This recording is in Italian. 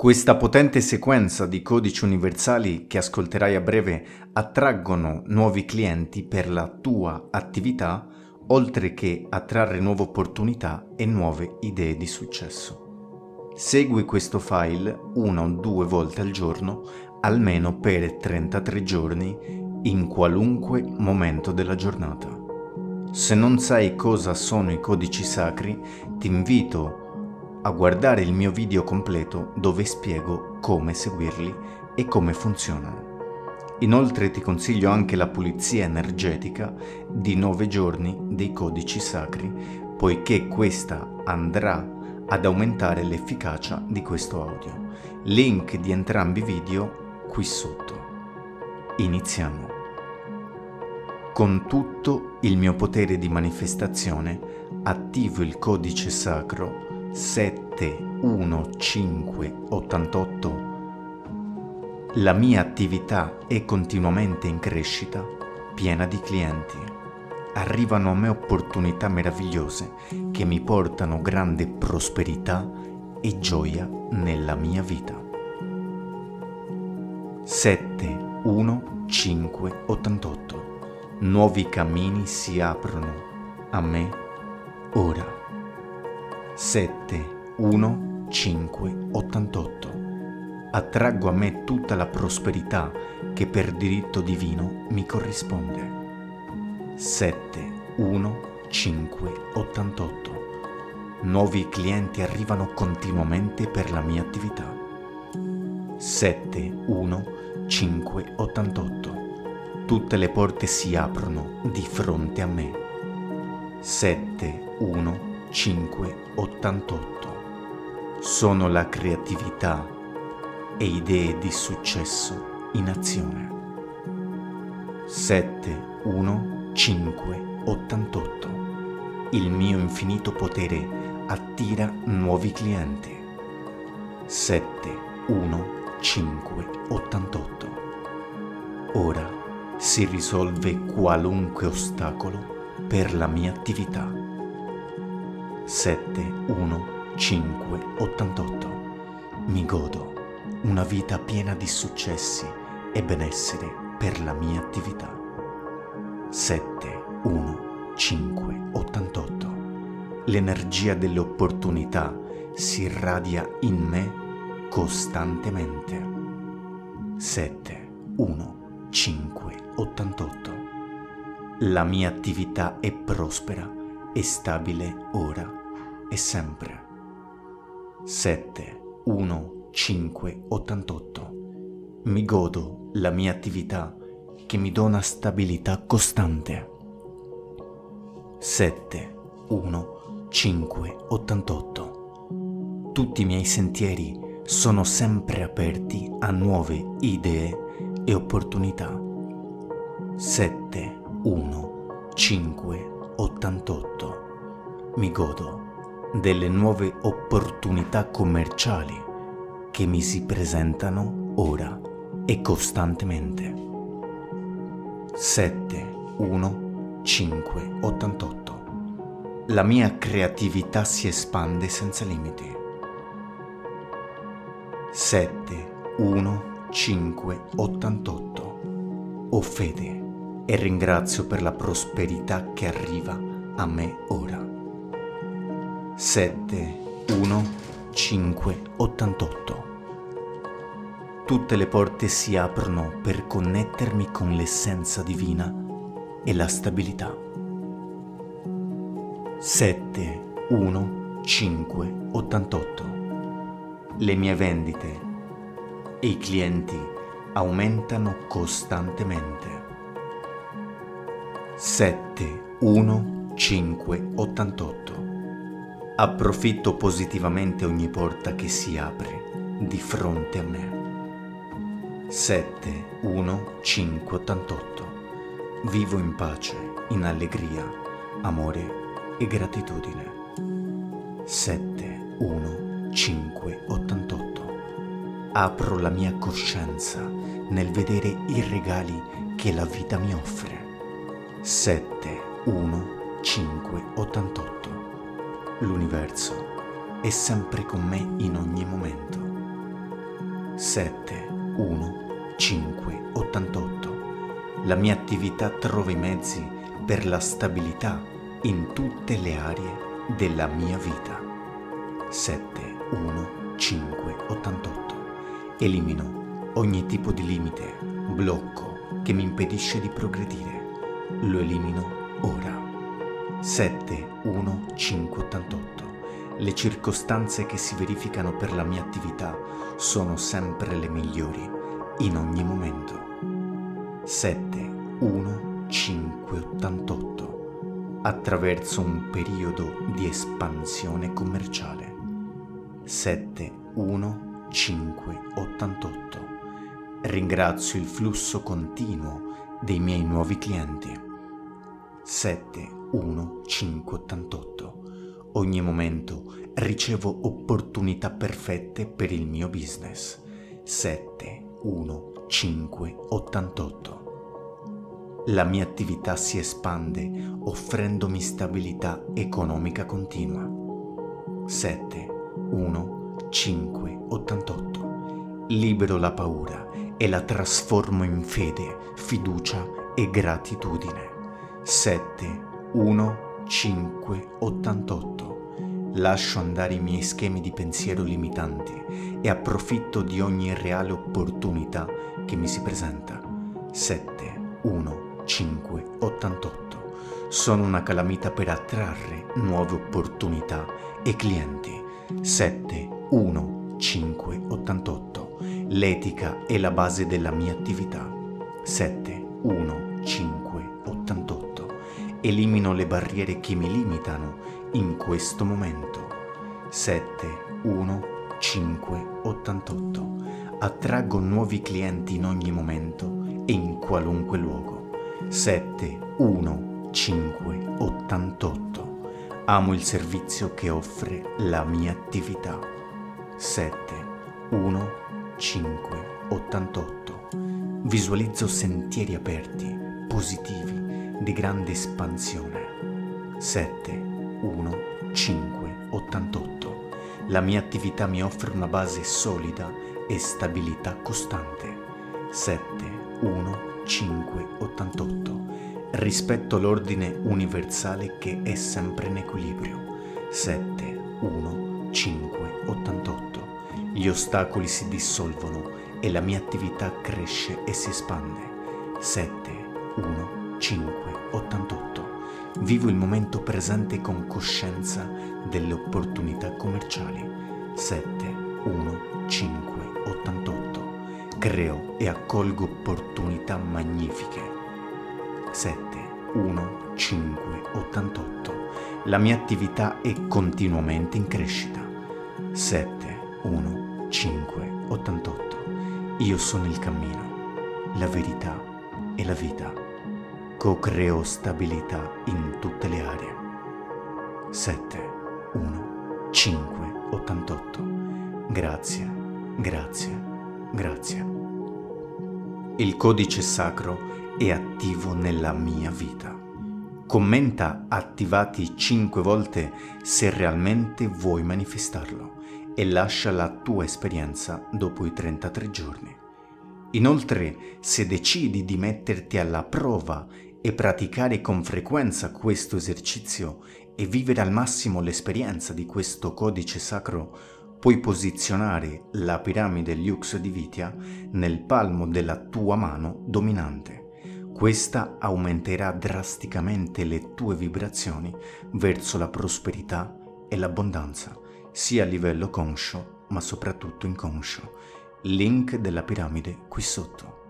Questa potente sequenza di codici universali che ascolterai a breve attraggono nuovi clienti per la tua attività, oltre che attrarre nuove opportunità e nuove idee di successo. Segui questo file una o due volte al giorno, almeno per 33 giorni, in qualunque momento della giornata. Se non sai cosa sono i codici sacri, ti invito a a guardare il mio video completo dove spiego come seguirli e come funzionano. Inoltre ti consiglio anche la pulizia energetica di 9 giorni dei codici sacri, poiché questa andrà ad aumentare l'efficacia di questo audio. Link di entrambi i video qui sotto. Iniziamo. Con tutto il mio potere di manifestazione attivo il codice sacro 71588 la mia attività è continuamente in crescita, piena di clienti. Arrivano a me opportunità meravigliose che mi portano grande prosperità e gioia nella mia vita. 71588 Nuovi cammini si aprono a me ora. 7 1 5 88. Attraggo a me tutta la prosperità che per diritto divino mi corrisponde. 7 1 5 88. Nuovi clienti arrivano continuamente per la mia attività. 7 1 5 88. Tutte le porte si aprono di fronte a me. 7 1 588. Sono la creatività e idee di successo in azione. 71588. Il mio infinito potere attira nuovi clienti. 71588. Ora si risolve qualunque ostacolo per la mia attività. 71588. Mi godo una vita piena di successi e benessere per la mia attività. 71588. L'energia delle opportunità si irradia in me costantemente. 71588. La mia attività è prospera e stabile ora e sempre. 7, 1, 5, 88. Mi godo la mia attività che mi dona stabilità costante. 7, 1, 5, 88. Tutti i miei sentieri sono sempre aperti a nuove idee e opportunità. 7, 1, 5, 88. Mi godo delle nuove opportunità commerciali che mi si presentano ora e costantemente. 7 1 5 88 La mia creatività si espande senza limiti. 7 1 5 88 Ho fede e ringrazio per la prosperità che arriva a me ora. 7 1 5 88 Tutte le porte si aprono per connettermi con l'essenza divina e la stabilità. 7 1 5 88 Le mie vendite e i clienti aumentano costantemente. 7 1 5 88 Approfitto positivamente ogni porta che si apre di fronte a me. 7 1 5 88 Vivo in pace, in allegria, amore e gratitudine. 7 1 5 88 Apro la mia coscienza nel vedere i regali che la vita mi offre. 7 1 5 88 L'universo è sempre con me in ogni momento. 7, 1, 5, 88. La mia attività trova i mezzi per la stabilità in tutte le aree della mia vita. 7, 1, 5, 88. Elimino ogni tipo di limite, blocco che mi impedisce di progredire. Lo elimino ora. 7, 1, 5, 88. Le circostanze che si verificano per la mia attività sono sempre le migliori, in ogni momento. 7, 1, 5, 88. Attraverso un periodo di espansione commerciale. 7, 1, 5, 88. Ringrazio il flusso continuo dei miei nuovi clienti. 7, 1, 5, 88 ogni momento ricevo opportunità perfette per il mio business. 7, 1, 5, 88. La mia attività si espande offrendomi stabilità economica continua. 7, 1, 5, 88. Libero la paura e la trasformo in fede, fiducia e gratitudine. 7, 1, 5, 88. Lascio andare i miei schemi di pensiero limitanti e approfitto di ogni reale opportunità che mi si presenta. 7, 1, 5, 88. Sono una calamita per attrarre nuove opportunità e clienti. 7, 1, 5, 88. L'etica è la base della mia attività. 7, 1, 5, 88. Elimino le barriere che mi limitano in questo momento. 7, 1, 5, 88. Attraggo nuovi clienti in ogni momento e in qualunque luogo. 7, 1, 5, 88. Amo il servizio che offre la mia attività. 7, 1, 5, 88. Visualizzo sentieri aperti, positivi di grande espansione. 7, 1, 5, 88. La mia attività mi offre una base solida e stabilità costante. 7, 1, 5, 88. Rispetto l'ordine universale che è sempre in equilibrio. 7, 1, 5, 88. Gli ostacoli si dissolvono e la mia attività cresce e si espande. 7, 1, 5, 88. Vivo il momento presente con coscienza delle opportunità commerciali. 7, 1, 5, 88. Creo e accolgo opportunità magnifiche. 7, 1, 5, 88. La mia attività è continuamente in crescita. 7, 1, 5, 88. Io sono il cammino, la verità e la vita co-creo stabilità in tutte le aree. 7, 1, 5, 88. Grazie, grazie, grazie. Il codice sacro è attivo nella mia vita. Commenta attivati 5 volte se realmente vuoi manifestarlo e lascia la tua esperienza dopo i 33 giorni. Inoltre, se decidi di metterti alla prova e praticare con frequenza questo esercizio e vivere al massimo l'esperienza di questo codice sacro, puoi posizionare la piramide Lux di Vitia nel palmo della tua mano dominante. Questa aumenterà drasticamente le tue vibrazioni verso la prosperità e l'abbondanza, sia a livello conscio ma soprattutto inconscio. Link della piramide qui sotto.